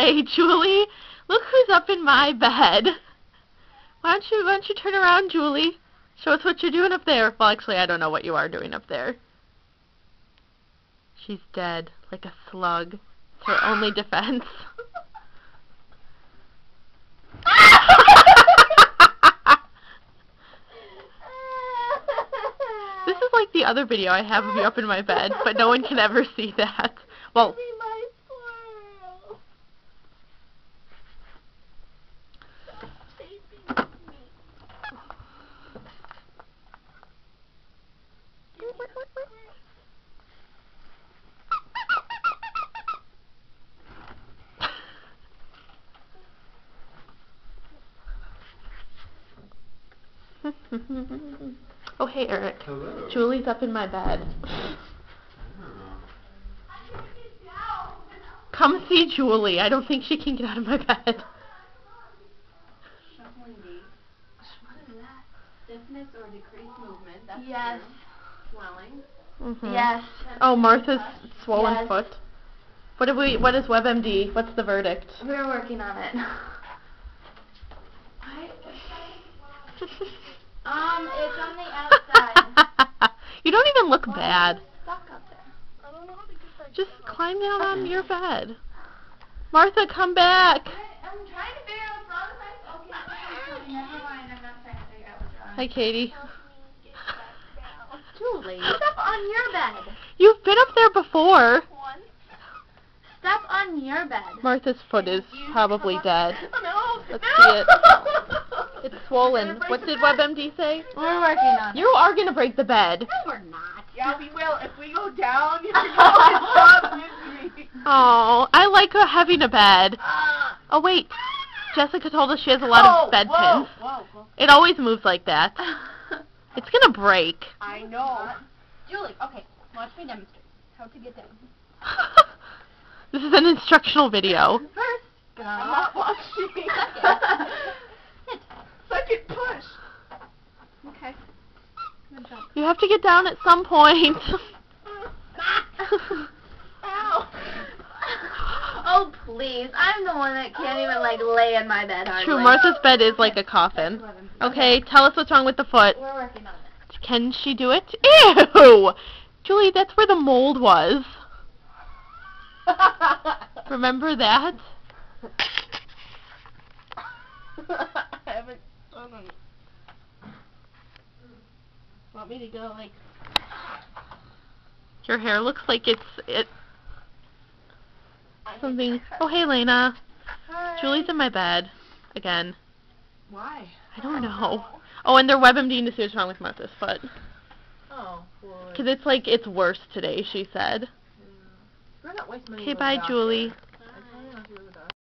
Hi, Julie. Look who's up in my bed. Why don't you why don't you turn around, Julie? Show us what you're doing up there. Well, actually, I don't know what you are doing up there. She's dead, like a slug. It's her only defense. this is like the other video I have of you up in my bed, but no one can ever see that. Well, my squirrel. oh, hey, Eric. Hello. Julie's up in my bed. Come see Julie. I don't think she can get out of my bed. Shuffling gait. What is that? Stiffness or decreased movement. That's Yes. true. Swelling. Mhm. Yes. Oh, Martha's swollen Yes. foot. What do we? What is WebMD? What's the verdict? We're working on it. Um, it's on the outside. you don't even look bad. Stuck up there. I don't know how to get that. Just climb down on your bed. Martha, come back. I'm trying to figure out what's wrong with my. Okay, never mind. I'm not trying to figure out what's wrong. Hi, Katie. Julie. Step on your bed. You've been up there before. One. Step on your bed. Martha's foot is probably dead. Oh, no. Let's no. see it. It's swollen. What did WebMD say? We're working on it. You are gonna break the bed. No, we're not. Yeah, we will. If we go down, you know it's not with me. Oh, I like her having a bed. Ah. Oh wait, Jessica told us she has a lot Whoa, of bed whoa, pins. Whoa, whoa. It always moves like that. It's gonna break. I know. Julie, okay, watch me demonstrate how to get down. this is an instructional video. First, get on I'm off. not watching. You have to get down at some point. Ow. Oh please, I'm the one that can't even like lay in my bed hardly. True, Martha's bed is like a coffin. Okay, tell us what's wrong with the foot. We're working on it. Can she do it? Ew! Julie, that's where the mold was. Remember that? I haven't done it. Want me to go like Your hair looks like it's it something. Oh, hey, Lena. Julie's in my bed again. why? I don't oh, know. Oh, and they're WebMDing to see what's wrong with Martha's foot. Oh. Because it's like, it's worse today, she said. Hmm. We're not wasting money Okay, bye. Julie.